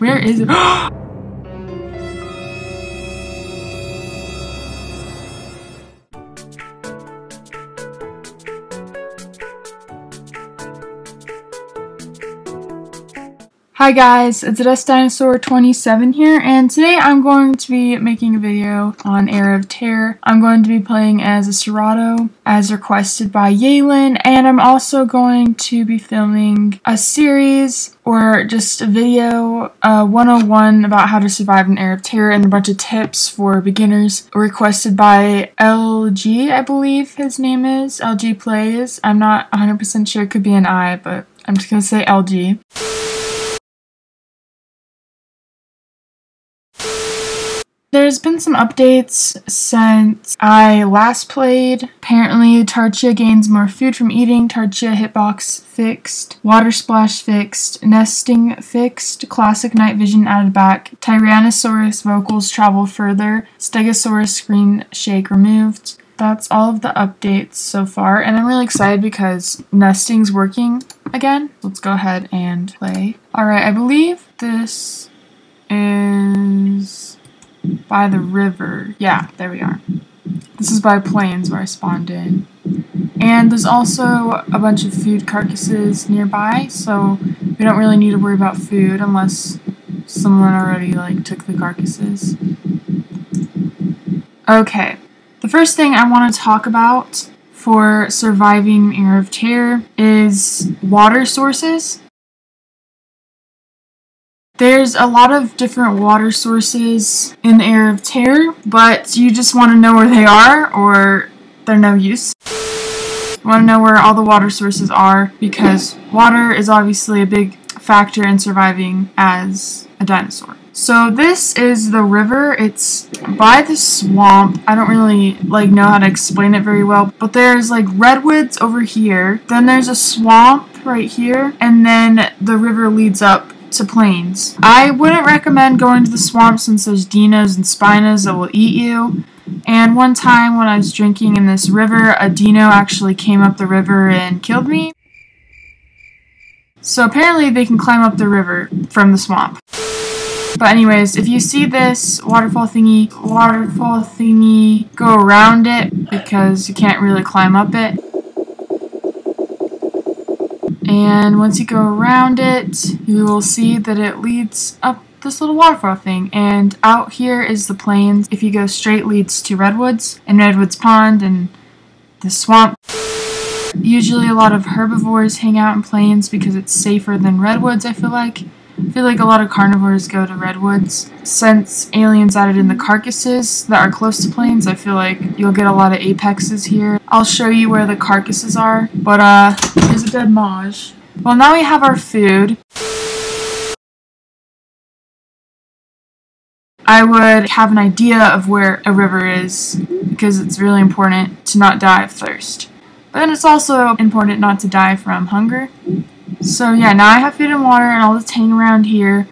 Where is it? Hi guys, it's Dust Dinosaur 27 here, and today I'm going to be making a video on Era of Terror. I'm going to be playing as a Cerato, as requested by Yaylin, and I'm also going to be filming a series or just a video, uh, 101 about how to survive an Era of Terror and a bunch of tips for beginners requested by LG, I believe his name is. LG Plays. I'm not 100% sure, it could be an I, but I'm just gonna say LG. There's been some updates since I last played. Apparently, Tarchia gains more food from eating, Tarchia hitbox fixed, water splash fixed, nesting fixed, classic night vision added back, Tyrannosaurus vocals travel further, Stegosaurus screen shake removed. That's all of the updates so far, and I'm really excited because nesting's working again. Let's go ahead and play. Alright, I believe this is by the river. Yeah, there we are. This is by plains where I spawned in. And there's also a bunch of food carcasses nearby, so we don't really need to worry about food unless someone already like took the carcasses. Okay, the first thing I want to talk about for surviving Era of Terror is water sources. There's a lot of different water sources in the Era of Terror, but you just want to know where they are or they're no use. You want to know where all the water sources are because water is obviously a big factor in surviving as a dinosaur. So this is the river. It's by the swamp. I don't really like know how to explain it very well, but there's like redwoods over here. Then there's a swamp right here, and then the river leads up to plains. I wouldn't recommend going to the swamp since there's dinos and spinos that will eat you. And one time when I was drinking in this river, a dino actually came up the river and killed me. So apparently they can climb up the river from the swamp. But anyways, if you see this waterfall thingy, waterfall thingy, go around it because you can't really climb up it. And once you go around it, you will see that it leads up this little waterfall thing. And out here is the plains. If you go straight, leads to Redwoods and Redwoods Pond and the swamp. Usually a lot of herbivores hang out in plains because it's safer than redwoods, I feel like. I feel like a lot of carnivores go to redwoods. Since aliens added in the carcasses that are close to plains, I feel like you'll get a lot of apexes here. I'll show you where the carcasses are, but uh, there's a dead Maj. Well, now we have our food. I would have an idea of where a river is because it's really important to not die of thirst. But then it's also important not to die from hunger. So yeah, now I have food and water and I'll just hang around here.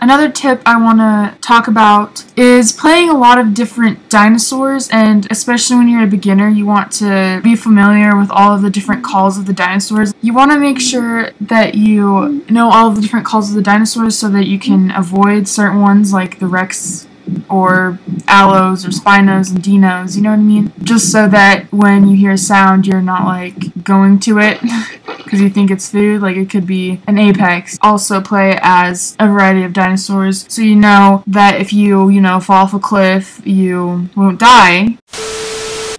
Another tip I want to talk about is playing a lot of different dinosaurs and especially when you're a beginner you want to be familiar with all of the different calls of the dinosaurs. You want to make sure that you know all of the different calls of the dinosaurs so that you can avoid certain ones like the Rex or allos or spinos and dinos, you know what I mean? Just so that when you hear a sound, you're not like going to it because you think it's food. Like it could be an apex. Also play as a variety of dinosaurs so you know that if you, you know, fall off a cliff, you won't die.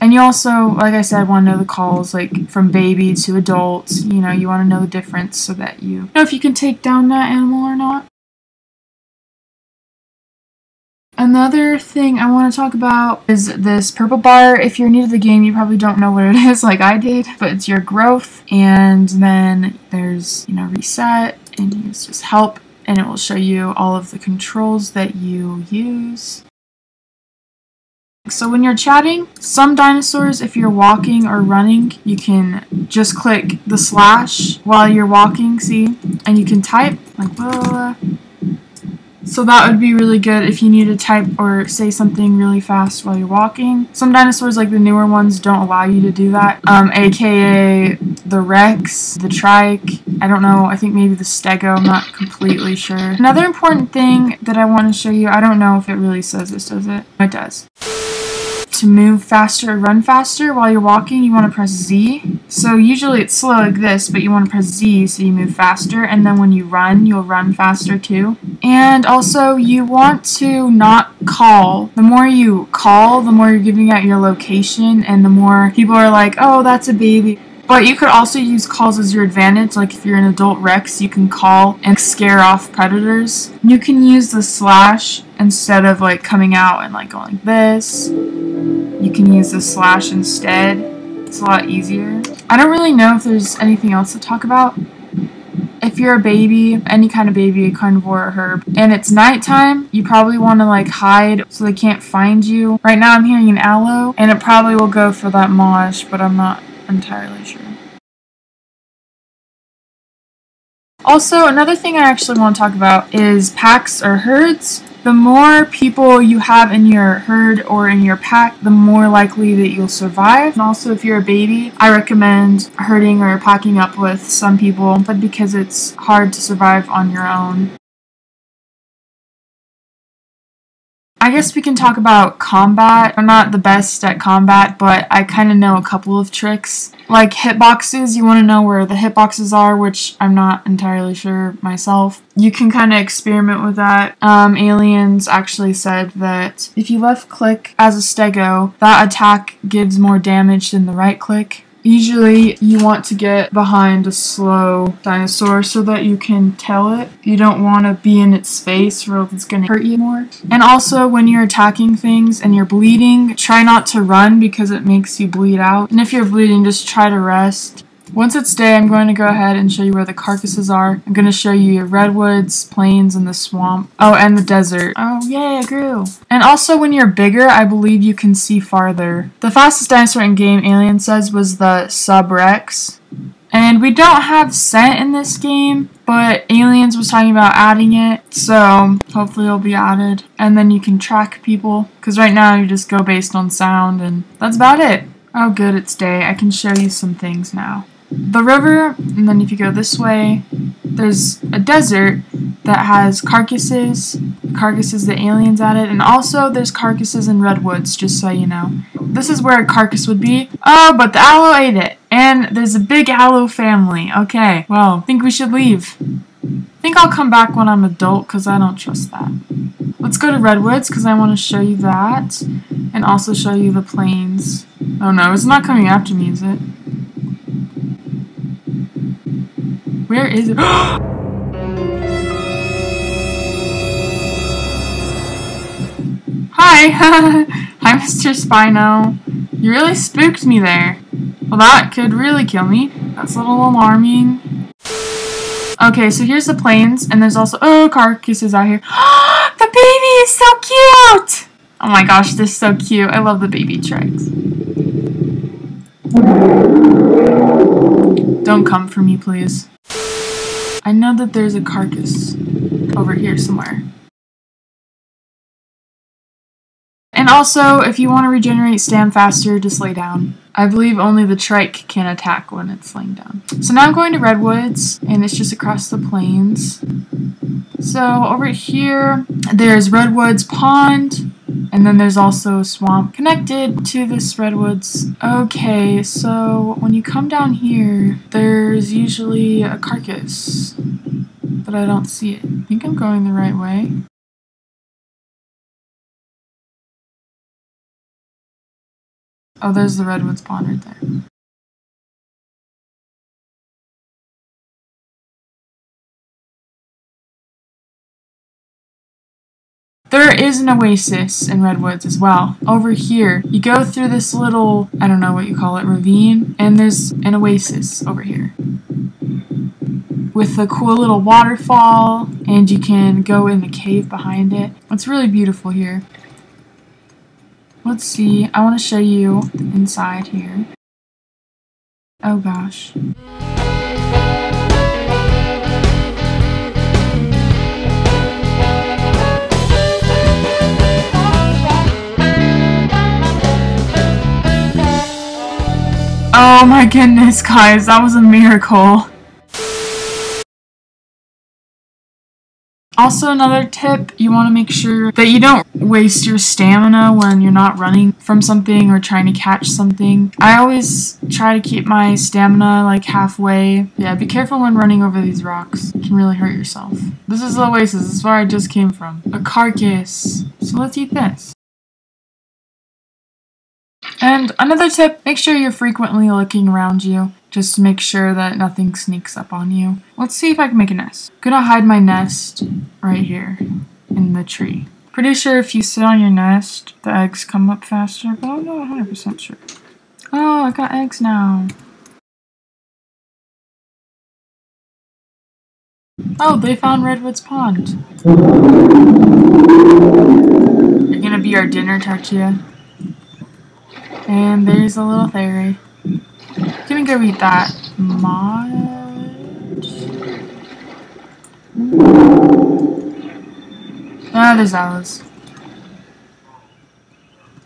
And you also, like I said, want to know the calls, like from baby to adult. You know, you want to know the difference so that you know if you can take down that animal or not. Another thing I want to talk about is this purple bar. If you're new to the game, you probably don't know what it is like I did, but it's your growth. And then there's, you know, reset and use just help and it will show you all of the controls that you use. So when you're chatting, some dinosaurs, if you're walking or running, you can just click the slash while you're walking, see? And you can type like blah, blah, blah So that would be really good if you need to type or say something really fast while you're walking. Some dinosaurs, like the newer ones, don't allow you to do that. Um, AKA the Rex, the Trike, I don't know, I think maybe the Stego, I'm not completely sure. Another important thing that I want to show you, I don't know if it really says this, does it? It does to move faster or run faster while you're walking, you want to press Z. So usually it's slow like this, but you want to press Z so you move faster, and then when you run, you'll run faster too. And also, you want to not call. The more you call, the more you're giving out your location, and the more people are like, oh, that's a baby. But you could also use calls as your advantage, like if you're an adult Rex, you can call and scare off predators. You can use the slash instead of like coming out and like going like this. You can use the slash instead. It's a lot easier. I don't really know if there's anything else to talk about. If you're a baby, any kind of baby, a carnivore or herb, and it's nighttime, you probably want to like hide so they can't find you. Right now I'm hearing an allo, and it probably will go for that mosh, but I'm not entirely sure. Also, another thing I actually want to talk about is packs or herds. The more people you have in your herd or in your pack, the more likely that you'll survive. And also, if you're a baby, I recommend herding or packing up with some people, but because it's hard to survive on your own. I guess we can talk about combat. I'm not the best at combat, but I kind of know a couple of tricks. Like hitboxes, you want to know where the hitboxes are, which I'm not entirely sure myself. You can kind of experiment with that. Um, aliens actually said that if you left click as a stego, that attack gives more damage than the right click. Usually you want to get behind a slow dinosaur so that you can tell it. You don't want to be in its face or else it's going to hurt you more. And also when you're attacking things and you're bleeding, try not to run because it makes you bleed out. And if you're bleeding, just try to rest. Once it's day, I'm going to go ahead and show you where the carcasses are. I'm going to show you your redwoods, plains, and the swamp. Oh, and the desert. Oh, yay, I grew. And also, when you're bigger, I believe you can see farther. The fastest dinosaur in game, Alien says, was the Subrex. And we don't have scent in this game, but Aliens was talking about adding it, so hopefully it'll be added. And then you can track people, because right now you just go based on sound, and that's about it. Oh good, it's day. I can show you some things now the river, and then if you go this way, there's a desert that has carcasses, carcasses the aliens added, and also there's carcasses in redwoods, just so you know. This is where a carcass would be. Oh, but the allo ate it. And there's a big allo family. Okay, well, think we should leave. I think I'll come back when I'm adult because I don't trust that. Let's go to Redwoods because I want to show you that and also show you the plains. Oh no, it's not coming after me, is it? Where is it? Hi! Hi, Mr. Spino. You really spooked me there. Well, that could really kill me. That's a little alarming. Okay, so here's the plains, and there's also- Oh, carcasses out here. the baby is so cute! Oh my gosh, this is so cute. I love the baby trikes. Don't come for me, please. I know that there's a carcass over here somewhere. And also, if you want to regenerate stand faster, just lay down. I believe only the trike can attack when it's laying down. So now I'm going to Redwoods, and it's just across the plains. So over here, there's Redwoods Pond, and then there's also a swamp connected to this redwoods. Okay, so when you come down here, there's usually a carcass, but I don't see it. I think I'm going the right way. Oh, there's the redwoods pond right there. There is an oasis in Redwoods as well. Over here, you go through this little, I don't know what you call it, ravine, and there's an oasis over here. With a cool little waterfall, and you can go in the cave behind it. It's really beautiful here. Let's see, I want to show you inside here. Oh gosh. Oh my goodness, guys, that was a miracle. Also, another tip, you want to make sure that you don't waste your stamina when you're not running from something or trying to catch something. I always try to keep my stamina like halfway. Yeah, be careful when running over these rocks. You can really hurt yourself. This is the oasis. This is where I just came from. A carcass. So let's eat this. And another tip, make sure you're frequently looking around you just to make sure that nothing sneaks up on you. Let's see if I can make a nest. I'm gonna hide my nest right here in the tree. Pretty sure if you sit on your nest, the eggs come up faster, but I'm not 100% sure. Oh, I got eggs now. Oh, they found Redwood's Pond. You're gonna be our dinner, Tarchia. And there's a little fairy. Gonna go read that much. Ah, there's Alice.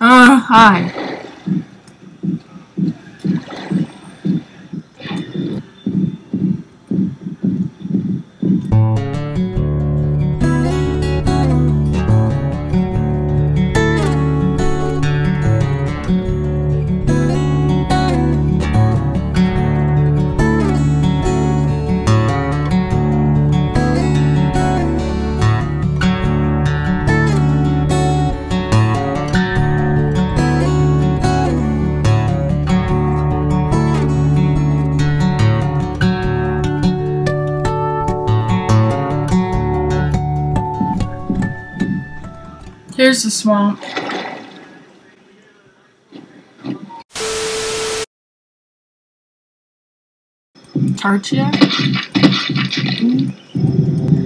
Oh, hi. Here's the swamp. Tarchia? is a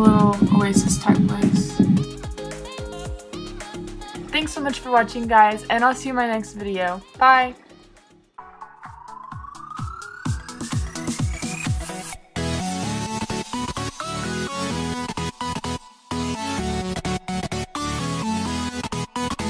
little oasis type place. Thanks so much for watching guys, and I'll see you in my next video. Bye!